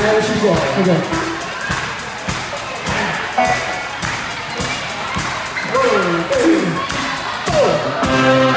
아, 진짜. 오케이. 오, 오, 오.